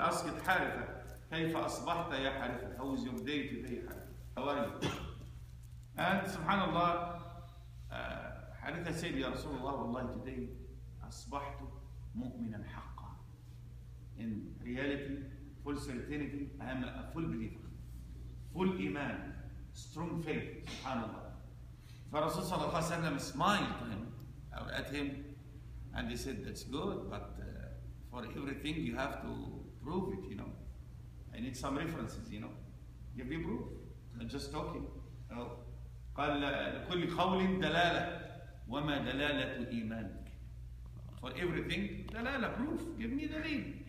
Asked حارثة كيف أصبحت يا حارثة How is your day today حارثة How are you And subhanallah uh, حارثة said يا رسول الله والله today أصبحت مؤمنا حقا In reality full certainty I am a full believer full iman strong faith subhanallah فالرسول صلى الله عليه وسلم smiled to him or at him and he said that's good but uh, for everything you have to prove it you know I need some references you know give me proof not just talking. قال لكل قول دلالة وما دلالة إيمانك for everything دلالة proof give me the lead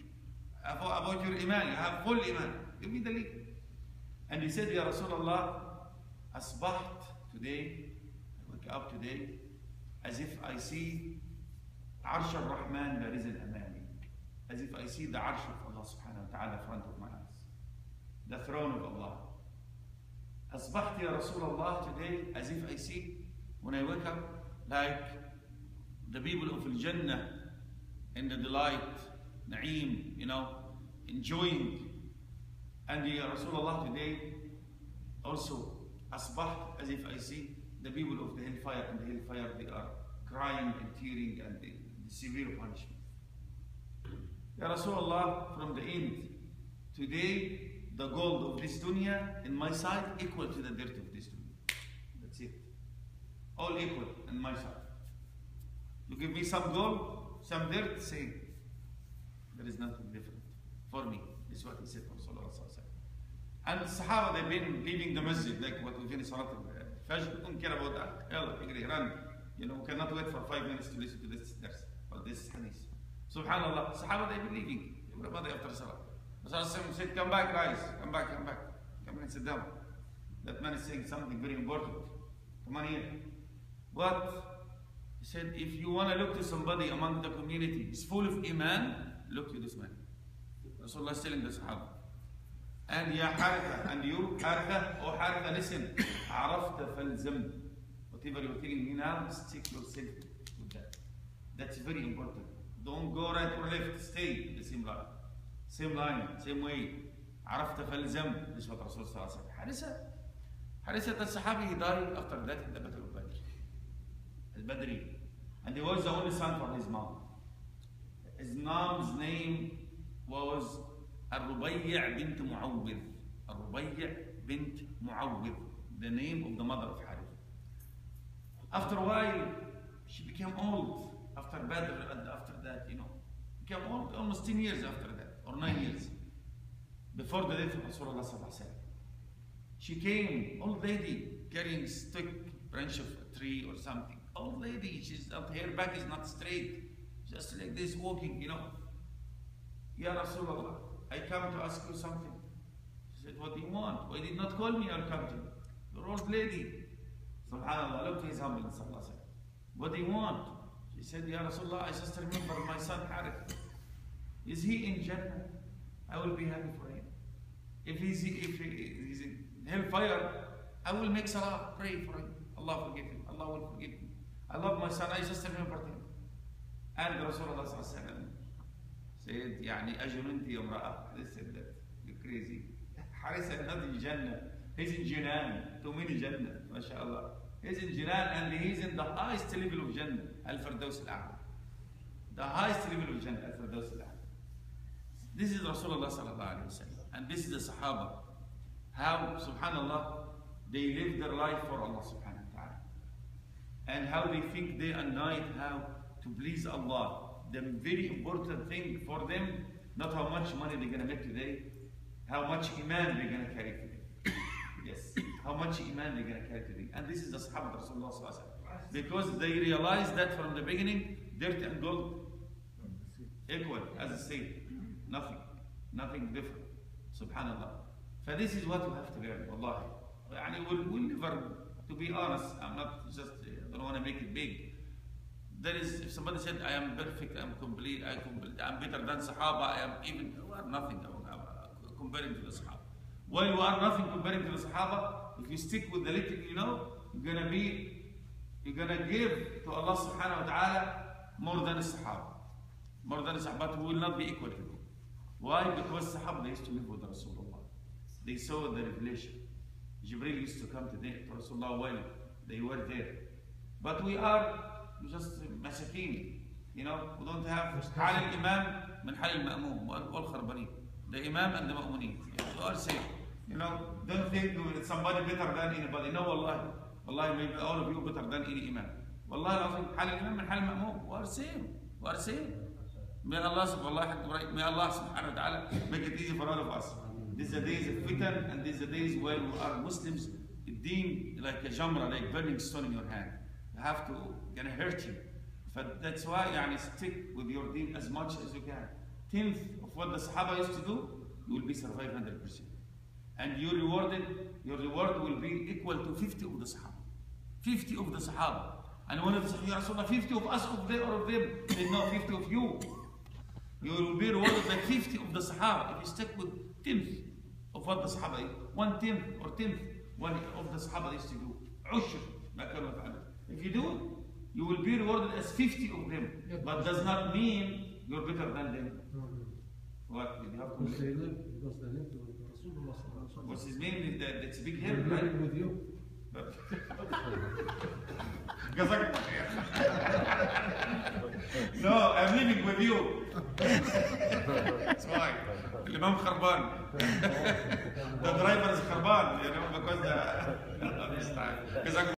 about, your iman you have full iman give me the lead and he said يا رسول الله أصبحت today I wake up today as if I see عرش الرحمن بارزا أمامي as if I see the عرش of Allah سبحانه وتعالى in front of my eyes the throne of Allah أصبحت يا رسول الله today as if I see when I wake up like the people of Al-Jannah in the delight, Naeem, you know, enjoying. And Ya Rasulullah today also أصبحت as if I see the people of the hellfire and the hellfire they are crying and tearing and the, the severe punishment. Ya Rasulullah from the end today the gold of this dunya in my side equal to the dirt of this dunya. That's it. All equal in my side. You give me some gold, some dirt, say there is nothing different for me. This is what he said for Sallallahu Alaihi Wasallam. And the Sahaba, they've been leaving the masjid, like what we finished Salat al-Fajr, don't care about that. Agree, run. You know, cannot wait for five minutes to listen to this dars or this hadith. Subhanallah, Sahaba, they've been leaving. Everybody after Salah. Rasulullah said, come back guys, come back, come back. Come and sit down. That man is saying something very important. Come on here. What? He said, if you want to look to somebody among the community, is full of iman, look to this man. Rasulullah is telling the Sahaba. And ya Haritha, and you, Haritha, oh Haritha, listen. عرفت فالزم. Whatever you're telling me now, stick yourself with that. That's very important. Don't go right or left, stay in the same line. Same line, same way. عرفت فالزم. Is what Rasul said. Haritha, Haritha, the Sahabi, he died after that in the Battle of Badr. Al-Badri. And he was the only son for his mom. His mom's name was الربيع بنت معوذ الربيع بنت معوذ the name of the mother of Harith after a while she became old after Badr and after that you know became almost 10 years after that or 9 years before the death of Rasulullah she came old lady carrying stick branch of a tree or something old lady she's up her back is not straight just like this walking you know Ya Rasulullah I come to ask you something. She said, What do you want? Why did not call me? I'll come to you. You're old lady. Subhanallah, look to his humbleness. What do you want? She said, Ya Rasulullah, I just remember my son Harith. Is he in Jannah? I will be happy for him. If he's, if he's in hellfire, I will make salah, pray for him. Allah forgive him. Allah will forgive him. I love my son, I just remember him. And Rasulullah said يعني أجل أنت يا امرأة They said that you're crazy حارس not in Jannah he's in Jinan to many Jannah ما شاء الله he's in Jinan and he's in the highest level of Jannah Al-Firdaus al-A'la. The highest level of Jannah, Al-Firdaus al-A'la. This is Rasulullah sallallahu alayhi wa sallam. And this is the Sahaba. How, subhanAllah, they live their life for Allah subhanahu wa ta'ala. And how they think day and night how to please Allah. The very important thing for them, not how much money they're going to make today, how much iman they're going to carry today. yes, how much iman they're going to carry today. And this is the Sahaba Rasulullah sallallahu alayhi wa sallam because they realized that from the beginning, dirt and gold equal, as I say, nothing, nothing different. Subhanallah. So this is what we have to learn, wallahi. Yani we'll, we'll never, to be honest, I'm not just, I don't want to make it big. There is, if somebody said, I am perfect, I am complete, I am better than Sahaba, I am even, you are nothing uh, comparing to the Sahaba. While you are nothing comparing to the Sahaba, if you stick with the little you know, you're gonna be, you're gonna give to Allah subhanahu wa ta'ala more than the Sahaba. More than the Sahaba, but we will not be equal to them. Why? Because Sahaba used to live with Rasulullah. They saw the revelation. Jibril used to come to, them, to Rasulullah while they were there. But we are just مساكين. You know, we don't have حال الإمام من حال المأموم والخربانين. The Imam and the Ma'munin. You are safe. You know, don't think that somebody better than anybody. No, والله. والله maybe all of you better than any Imam. والله العظيم حال الإمام من حال المأموم. We are same. We are same. May Allah subhanahu may Allah subhanahu wa ta'ala make it easy for all of us. These are days of fitan and these are days where we are Muslims, deen like a jamra, like burning stone in your hand. You have to, gonna hurt you. But that's why يعني, stick with your deen as much as you can. Tenth of what the Sahaba used to do, you will be survive 100%. And you rewarded, your reward will be equal to 50 of the Sahaba. 50 of the Sahaba. And one of the Sahaba, Ya Rasulullah, 50 of us of them or of them, they know 50 of you. You will be rewarded like 50 of the Sahaba if you stick with tenth of what the Sahaba is. One tenth or tenth one of the Sahaba used to do. عشر ما كانوا يفعلون. If you do it, you will be rewarded as 50 of them. But does not mean you're better than them. What? You have to Because they live, because they live with Rasulullah sallallahu alaihi What's wasallam. his name? That, that's a big They're help, right? living with you. No, I'm living with you. That's why. الإمام خربان. Driver is خربان, because the. جزاك